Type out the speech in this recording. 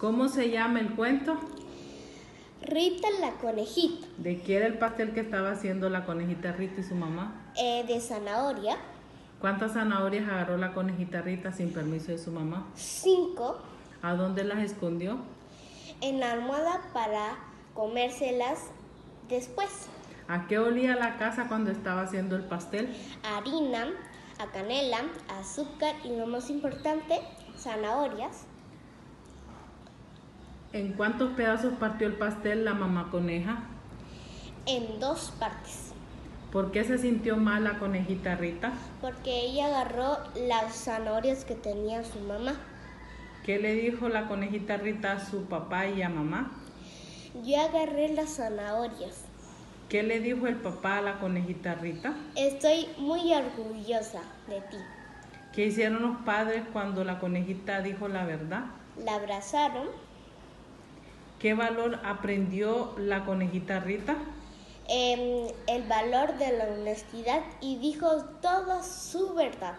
¿Cómo se llama el cuento? Rita la conejita, ¿De qué era el pastel que estaba haciendo la conejita Rita y su mamá? eh, de zanahoria, ¿Cuántas zanahorias agarró la conejita Rita sin permiso de su mamá? 5 ¿A dónde las escondió? en la almohada para comérselas después. ¿A qué olía la casa cuando estaba haciendo el pastel? Harina, a canela, azúcar y lo más importante, zanahorias. ¿En cuántos pedazos partió el pastel la mamá coneja? en dos partes, ¿Por qué se sintió mal la conejita Rita? porque ella agarró las zanahorias que tenía su mamá. ¿Qué le dijo la conejita Rita a su papá y a mamá? Yo agarré las zanahorias. ¿Qué le dijo el papá a la conejita Rita? Estoy muy orgullosa de ti. ¿Qué hicieron los padres cuando la conejita dijo la verdad? La abrazaron, ¿Qué valor aprendió la conejita Rita? em, el valor de la honestidad y dijo toda su verdad.